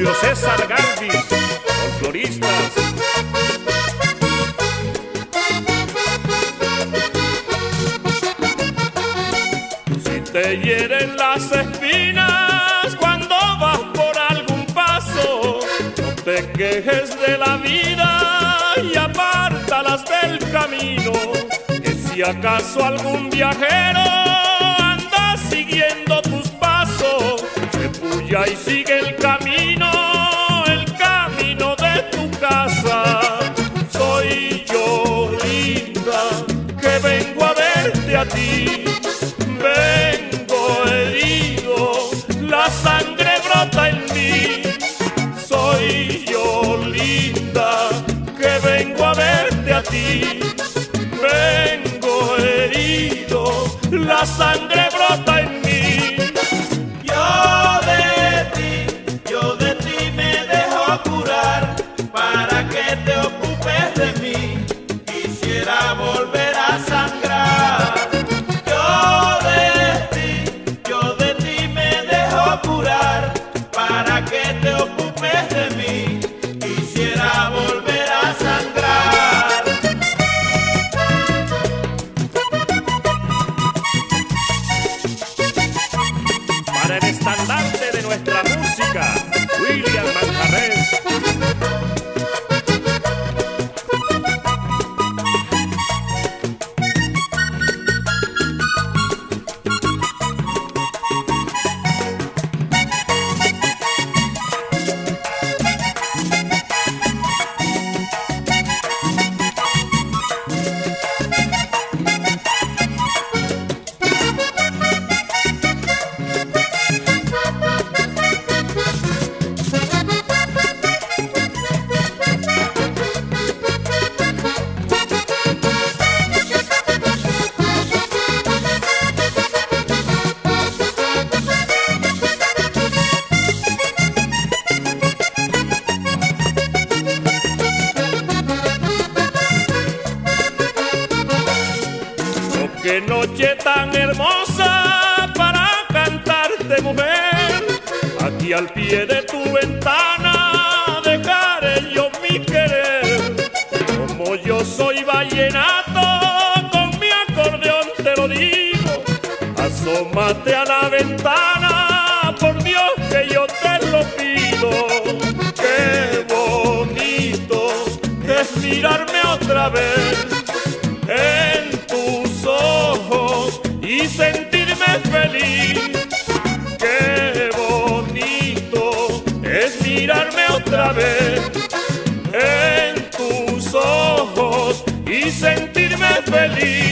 César Gardis, folcloristas. Si te hieren las espinas cuando vas por algún paso, no te quejes de la vida y apártalas del camino. Que si acaso algún viajero anda siguiendo tus pasos, se puya y sigue Soy yo, linda, que vengo a verte a ti. Vengo herido, la sangre qué noche tan hermosa para cantarte, mujer. Aquí al pie de tu ventana dejaré yo mi querer. Como yo soy vallenato, con mi acordeón te lo digo. Asómate a la ventana, por Dios que yo te lo pido. Qué bonito es mirarme otra vez sentirme feliz. Qué bonito es mirarme otra vez en tus ojos y sentirme feliz.